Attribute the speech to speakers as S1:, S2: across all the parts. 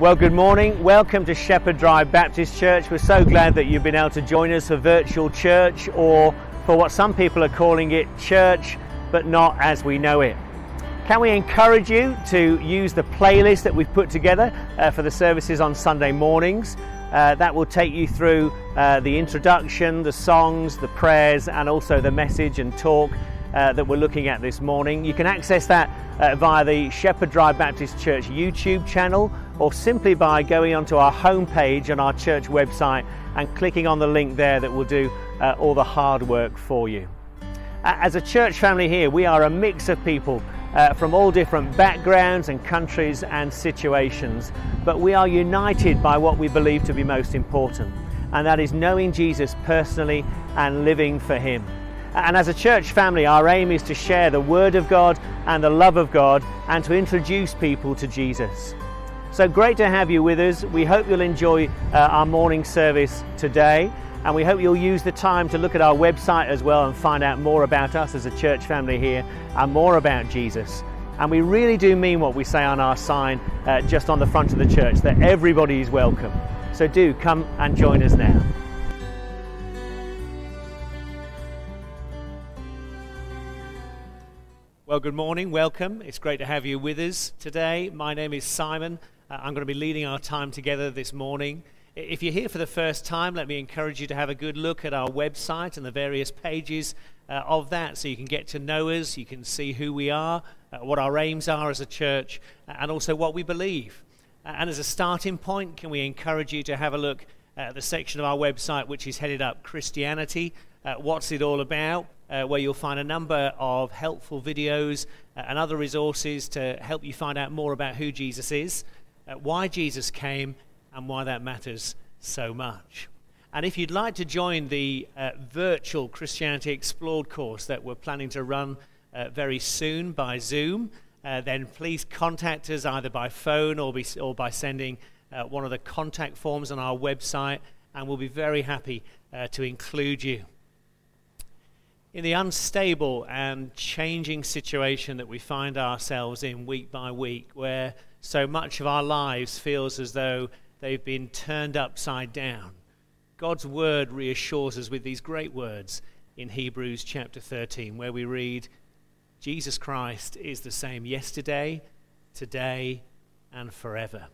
S1: Well, good morning. Welcome to Shepherd Drive Baptist Church. We're so glad that you've been able to join us for virtual church or for what some people are calling it church, but not as we know it. Can we encourage you to use the playlist that we've put together uh, for the services on Sunday mornings? Uh, that will take you through uh, the introduction, the songs, the prayers, and also the message and talk uh, that we're looking at this morning. You can access that uh, via the Shepherd Drive Baptist Church YouTube channel or simply by going onto our homepage on our church website and clicking on the link there that will do uh, all the hard work for you. As a church family here, we are a mix of people uh, from all different backgrounds and countries and situations, but we are united by what we believe to be most important, and that is knowing Jesus personally and living for Him. And as a church family, our aim is to share the Word of God and the love of God and to introduce people to Jesus. So great to have you with us. We hope you'll enjoy uh, our morning service today. And we hope you'll use the time to look at our website as well and find out more about us as a church family here and more about Jesus. And we really do mean what we say on our sign uh, just on the front of the church that everybody is welcome. So do come and join us now. Well, good morning. Welcome. It's great to have you with us today. My name is Simon. Uh, I'm going to be leading our time together this morning. If you're here for the first time, let me encourage you to have a good look at our website and the various pages uh, of that so you can get to know us, you can see who we are, uh, what our aims are as a church, uh, and also what we believe. Uh, and as a starting point, can we encourage you to have a look at the section of our website which is headed up Christianity? Uh, what's it all about? where you'll find a number of helpful videos and other resources to help you find out more about who Jesus is uh, why Jesus came and why that matters so much. And if you'd like to join the uh, virtual Christianity Explored course that we're planning to run uh, very soon by Zoom, uh, then please contact us either by phone or, be, or by sending uh, one of the contact forms on our website, and we'll be very happy uh, to include you. In the unstable and changing situation that we find ourselves in week by week, where so much of our lives feels as though they've been turned upside down. God's word reassures us with these great words in Hebrews chapter 13, where we read, Jesus Christ is the same yesterday, today, and forever.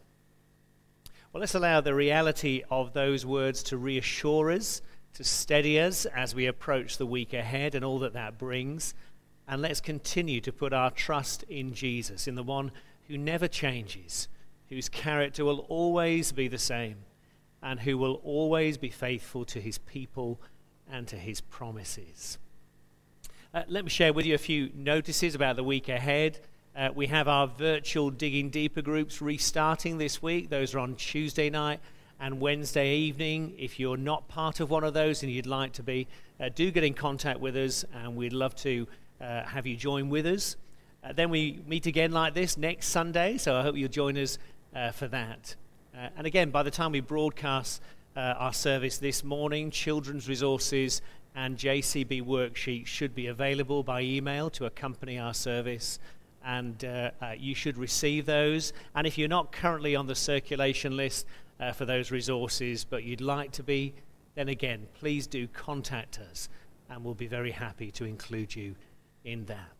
S1: Well, let's allow the reality of those words to reassure us, to steady us as we approach the week ahead and all that that brings. And let's continue to put our trust in Jesus, in the one who never changes, whose character will always be the same, and who will always be faithful to his people and to his promises. Uh, let me share with you a few notices about the week ahead. Uh, we have our virtual Digging Deeper groups restarting this week. Those are on Tuesday night and Wednesday evening. If you're not part of one of those and you'd like to be, uh, do get in contact with us, and we'd love to uh, have you join with us. Uh, then we meet again like this next Sunday, so I hope you'll join us uh, for that. Uh, and again, by the time we broadcast uh, our service this morning, children's resources and JCB worksheets should be available by email to accompany our service. And uh, uh, you should receive those. And if you're not currently on the circulation list for those resources, but you'd like to be, then again, please do contact us, and we'll be very happy to include you in that.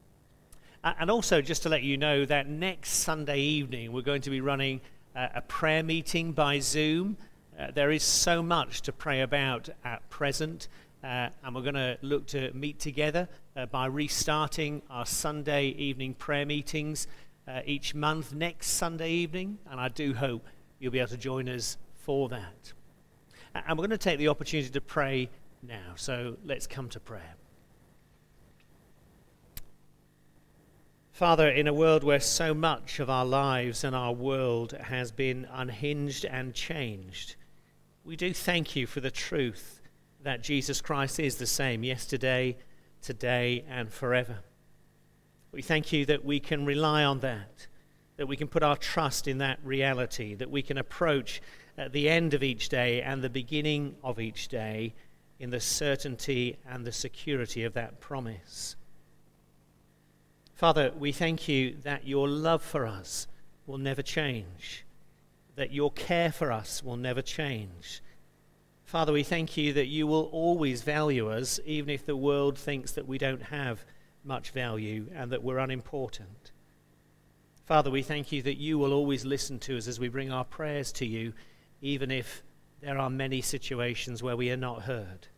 S1: And also, just to let you know that next Sunday evening, we're going to be running a prayer meeting by Zoom. Uh, there is so much to pray about at present, uh, and we're going to look to meet together uh, by restarting our Sunday evening prayer meetings uh, each month next Sunday evening, and I do hope you'll be able to join us for that. And we're going to take the opportunity to pray now, so let's come to prayer. Father, in a world where so much of our lives and our world has been unhinged and changed, we do thank you for the truth that Jesus Christ is the same yesterday, today, and forever. We thank you that we can rely on that, that we can put our trust in that reality, that we can approach at the end of each day and the beginning of each day in the certainty and the security of that promise. Father, we thank you that your love for us will never change, that your care for us will never change. Father, we thank you that you will always value us, even if the world thinks that we don't have much value and that we're unimportant. Father, we thank you that you will always listen to us as we bring our prayers to you, even if there are many situations where we are not heard.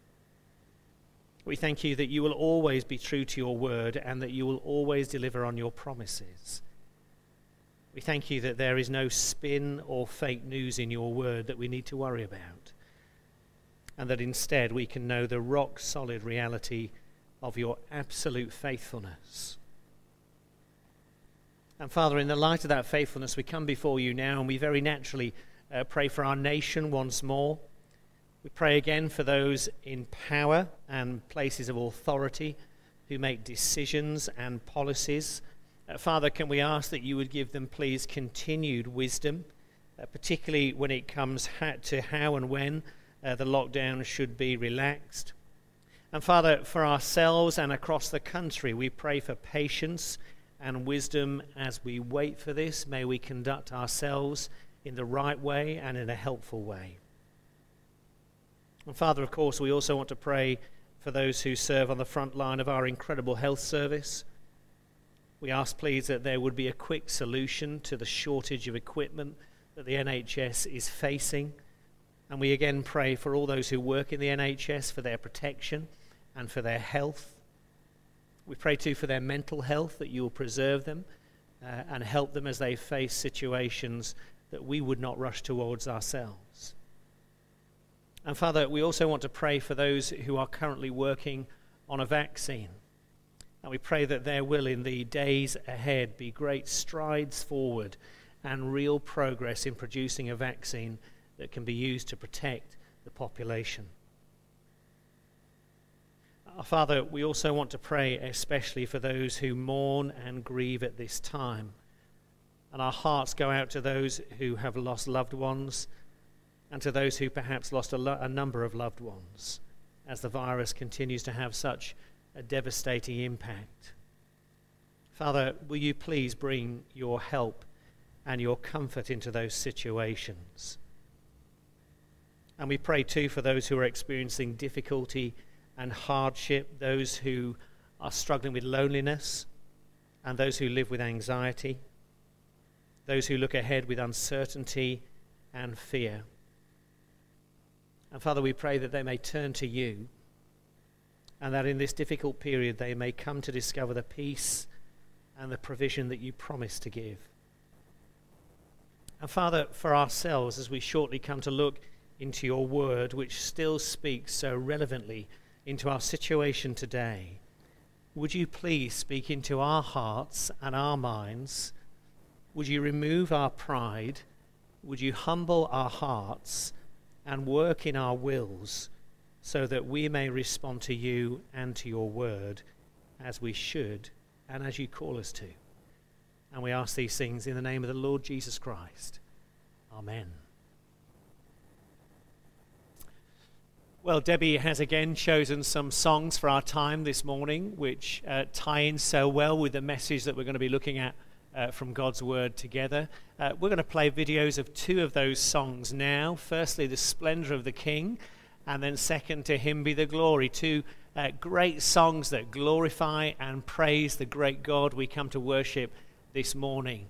S1: We thank you that you will always be true to your word and that you will always deliver on your promises. We thank you that there is no spin or fake news in your word that we need to worry about, and that instead we can know the rock solid reality of your absolute faithfulness. And Father, in the light of that faithfulness, we come before you now and we very naturally uh, pray for our nation once more. We pray again for those in power and places of authority who make decisions and policies uh, Father, can we ask that you would give them, please, continued wisdom, uh, particularly when it comes to how and when uh, the lockdown should be relaxed. And Father, for ourselves and across the country, we pray for patience and wisdom as we wait for this. May we conduct ourselves in the right way and in a helpful way. And Father, of course, we also want to pray for those who serve on the front line of our incredible health service. We ask, please, that there would be a quick solution to the shortage of equipment that the NHS is facing. And we again pray for all those who work in the NHS for their protection and for their health. We pray too for their mental health, that you will preserve them uh, and help them as they face situations that we would not rush towards ourselves. And Father, we also want to pray for those who are currently working on a vaccine. And we pray that there will, in the days ahead, be great strides forward and real progress in producing a vaccine that can be used to protect the population. Our Father, we also want to pray especially for those who mourn and grieve at this time. And our hearts go out to those who have lost loved ones and to those who perhaps lost a, lo- a number of loved ones as the virus continues to have such a devastating impact. Father, will you please bring your help and your comfort into those situations? And we pray too for those who are experiencing difficulty and hardship, those who are struggling with loneliness, and those who live with anxiety, those who look ahead with uncertainty and fear. And Father, we pray that they may turn to you and that in this difficult period they may come to discover the peace and the provision that you promise to give. And Father, for ourselves, as we shortly come to look into your word, which still speaks so relevantly into our situation today, would you please speak into our hearts and our minds? Would you remove our pride? Would you humble our hearts and work in our wills so that we may respond to you and to your word as we should and as you call us to. And we ask these things in the name of the Lord Jesus Christ. Amen. Well, Debbie has again chosen some songs for our time this morning, which uh, tie in so well with the message that we're going to be looking at uh, from God's Word together. Uh, we're going to play videos of two of those songs now. Firstly, The Splendor of the King, and then second, To Him Be the Glory. Two uh, great songs that glorify and praise the great God we come to worship this morning,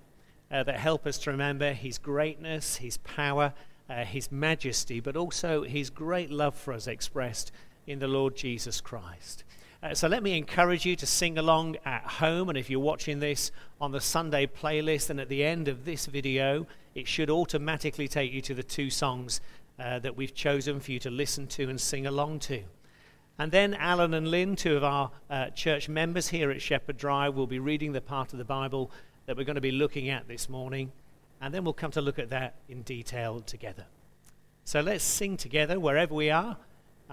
S1: uh, that help us to remember His greatness, His power, uh, His majesty, but also His great love for us expressed in the Lord Jesus Christ. Uh, so let me encourage you to sing along at home. And if you're watching this on the Sunday playlist, and at the end of this video, it should automatically take you to the two songs uh, that we've chosen for you to listen to and sing along to. And then Alan and Lynn, two of our uh, church members here at Shepherd Drive, will be reading the part of the Bible that we're going to be looking at this morning. And then we'll come to look at that in detail together. So let's sing together wherever we are,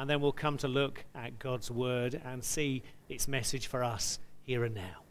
S1: and then we'll come to look at God's Word and see its message for us here and now.